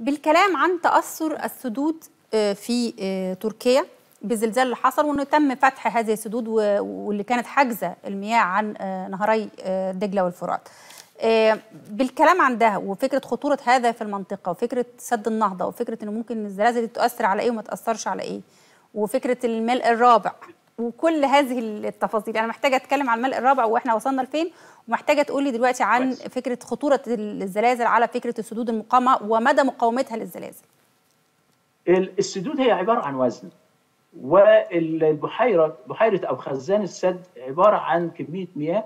بالكلام عن تأثر السدود في تركيا بالزلزال اللي حصل وإنه تم فتح هذه السدود واللي كانت حاجزة المياه عن نهري دجلة والفرات. بالكلام عن ده وفكرة خطورة هذا في المنطقة وفكرة سد النهضة وفكرة إنه ممكن الزلازل تؤثر على إيه وما تأثرش على إيه وفكرة الملء الرابع وكل هذه التفاصيل. أنا محتاجة أتكلم عن الملء الرابع وإحنا وصلنا لفين ومحتاجة تقولي دلوقتي عن فكرة خطورة الزلازل على فكرة السدود المقامة ومدى مقاومتها للزلازل. السدود هي عبارة عن وزن والبحيرة بحيرة أو خزان السد عبارة عن كمية مياه.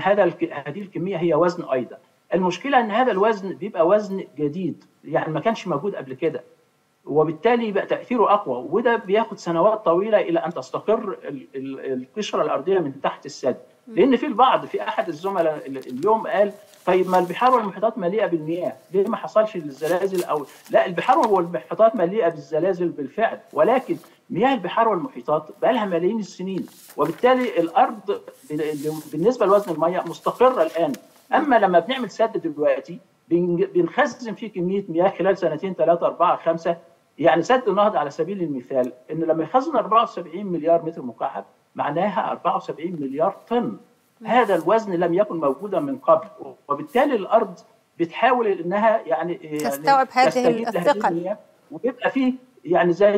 هذا هذه الكمية هي وزن أيضا. المشكلة إن هذا الوزن بيبقى وزن جديد يعني ما كانش موجود قبل كده. وبالتالي يبقى تأثيره أقوى وده بياخد سنوات طويلة إلى أن تستقر القشرة الأرضية من تحت السد لأن في البعض في أحد الزملاء اليوم قال طيب ما البحار والمحيطات مليئة بالمياه ليه ما حصلش الزلازل أو لا البحار والمحيطات مليئة بالزلازل بالفعل ولكن مياه البحار والمحيطات بقى لها ملايين السنين وبالتالي الأرض بالنسبة لوزن المياه مستقرة الآن. أما لما بنعمل سد دلوقتي بنخزن فيه كمية مياه خلال سنتين ثلاثة أربعة خمسة يعني سد النهضة على سبيل المثال إن لما يخزن 74 مليار متر مكعب معناها 74 مليار طن. هذا الوزن لم يكن موجودا من قبل وبالتالي الأرض بتحاول إنها يعني تستوعب يعني هذه الثقل ويبقى فيه يعني زي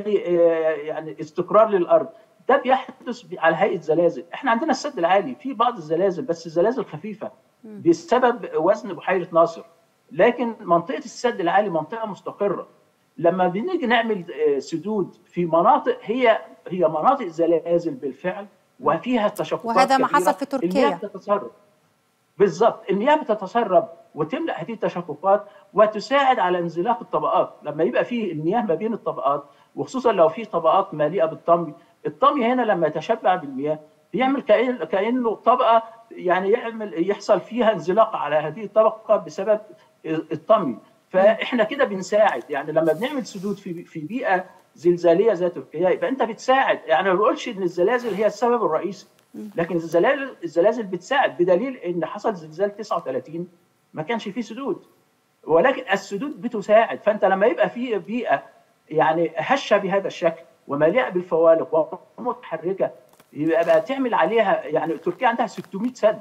يعني استقرار للأرض. ده بيحدث على هيئة زلازل. إحنا عندنا السد العالي في بعض الزلازل بس الزلازل خفيفة بسبب وزن بحيرة ناصر. لكن منطقة السد العالي منطقة مستقرة. لما بنيجي نعمل سدود في مناطق هي هي مناطق زلازل بالفعل وفيها تشققات وهذا ما حصل في تركيا. المياه بتتسرب. بالظبط المياه بتتسرب وتملأ هذه التشققات وتساعد على انزلاق الطبقات. لما يبقى فيه المياه ما بين الطبقات وخصوصا لو في طبقات مليئة بالطمي الطمي هنا لما يتشبع بالمياه بيعمل كأن كأنه طبقة يعني يعمل يحصل فيها انزلاق على هذه الطبقة بسبب الطمي. فإحنا كده بنساعد. يعني لما بنعمل سدود في في بيئة زلزالية زي تركيا يبقى أنت بتساعد. يعني ما بقولش إن الزلازل هي السبب الرئيسي لكن الزلازل الزلازل بتساعد بدليل إن حصل زلزال 39 ما كانش فيه سدود. ولكن السدود بتساعد. فأنت لما يبقى في بيئة يعني هشة بهذا الشكل ومليئة بالفوالق ومتحركة يبقى بقى تعمل عليها يعني تركيا عندها 600 سد.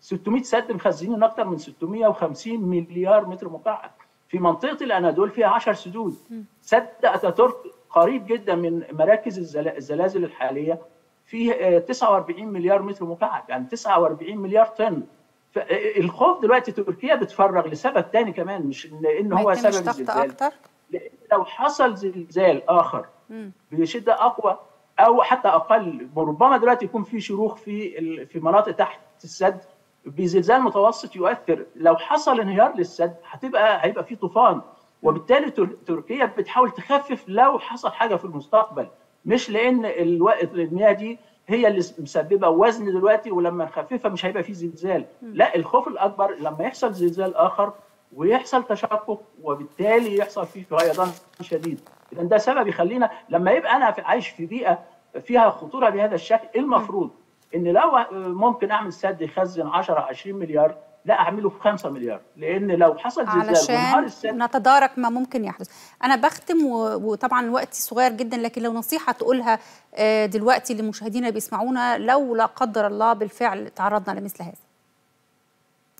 600 سد مخزنين أكثر من 650 مليار متر مكعب في منطقة الأنادول فيها 10 سدود. سد أتاتورك قريب جدا من مراكز الزلازل الحالية فيه 49 مليار متر مكعب يعني 49 مليار طن. الخوف دلوقتي تركيا بتفرغ لسبب ثاني كمان مش لأن هو سبب الزلزال أكتر. لأن لو حصل زلزال آخر بشدة أقوى أو حتى أقل ربما دلوقتي يكون في شروخ في في مناطق تحت السد بزلزال متوسط يؤثر. لو حصل انهيار للسد هتبقى هيبقى في طوفان. وبالتالي تركيا بتحاول تخفف لو حصل حاجة في المستقبل. مش لأن المياه دي هي اللي مسببة وزن دلوقتي ولما نخففها مش هيبقى في زلزال. لا الخوف الأكبر لما يحصل زلزال آخر ويحصل تشقق وبالتالي يحصل فيه فيضان شديد. اذا ده سبب يخلينا لما يبقى أنا عايش في بيئة فيها خطورة بهذا الشكل المفروض؟ إن لو ممكن أعمل سد يخزن 10 20 مليار لا أعمله في 5 مليار. لأن لو حصل زلزال علشان نتدارك ما ممكن يحدث. أنا بختم وطبعا الوقت صغير جدا لكن لو نصيحة تقولها دلوقتي للمشاهدين اللي بيسمعونا لو لا قدر الله بالفعل تعرضنا لمثل هذا.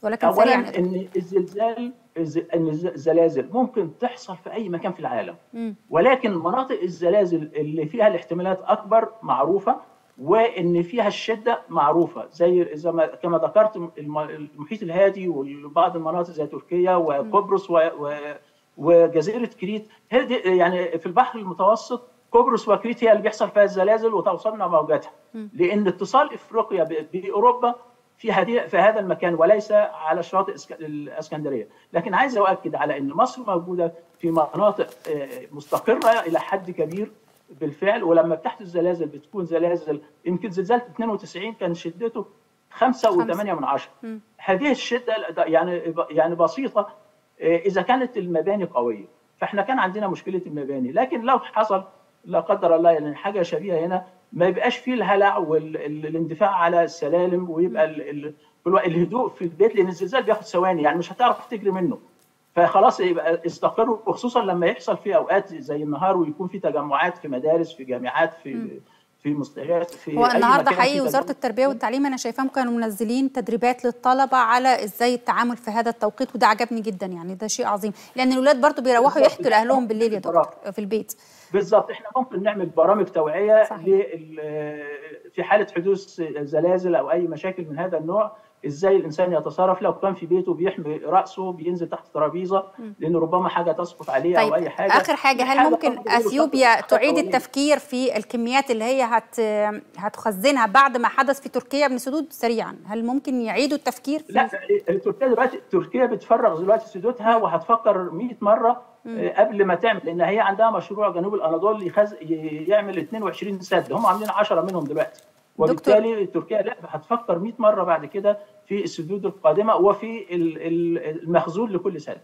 ولكن اولا إن الزلزال إن الزلازل ممكن تحصل في أي مكان في العالم. م. ولكن مناطق الزلازل اللي فيها الاحتمالات أكبر معروفة وإن فيها الشدة معروفة زي زي ما كما ذكرت المحيط الهادي وبعض المناطق زي تركيا وقبرص وجزيرة كريت. يعني في البحر المتوسط قبرص وكريت هي اللي بيحصل فيها الزلازل وتوصلنا موجاتها لأن اتصال إفريقيا بأوروبا في هذه في هذا المكان وليس على شاطئ الإسكندرية، لكن عايز أؤكد على إن مصر موجودة في مناطق مستقرة إلى حد كبير. بالفعل ولما بتحدث الزلازل بتكون زلازل يمكن زلزال 92 كان شدته 5 و8 من عشرة. هذه الشدة يعني يعني بسيطة إذا كانت المباني قوية. فإحنا كان عندنا مشكلة المباني لكن لو حصل لا قدر الله يعني حاجة شبيهة هنا ما يبقاش فيه الهلع والاندفاع على السلالم ويبقى ال ال الهدوء في البيت لأن الزلزال بياخد ثواني يعني مش هتعرف تجري منه. فخلاص يبقى استقروا وخصوصا لما يحصل في أوقات زي النهار ويكون في تجمعات في مدارس في جامعات في م. في مستشفيات في هو النهارده حقيقي وزارة التربية والتعليم أنا شايفاهم كانوا منزلين تدريبات للطلبة على إزاي التعامل في هذا التوقيت وده عجبني جدا يعني ده شيء عظيم. لأن الاولاد برضو بيروحوا يحكوا لأهلهم بالليل يا دكتور في البيت. بالظبط. إحنا ممكن نعمل برامج توعية في حالة حدوث زلازل أو أي مشاكل من هذا النوع إزاي الإنسان يتصرف؟ لو كان في بيته بيحمي رأسه بينزل تحت ترابيزة لأن ربما حاجة تسقط عليه طيب أو أي حاجة آخر حاجة هل ممكن إثيوبيا تعيد التفكير في الكميات اللي هي هت هتخزنها بعد ما حدث في تركيا من سدود سريعا؟ هل ممكن يعيدوا التفكير في لا تركيا دلوقتي تركيا بتفرغ دلوقتي سدودها وهتفكر 100 مرة مم. قبل ما تعمل لأن هي عندها مشروع جنوب الأناضول يخز... يعمل 22 سد هم عاملين 10 منهم دلوقتي. وبالتالي تركيا لا هتفكر 100 مرة بعد كده في السدود القادمة وفي المخزون لكل سد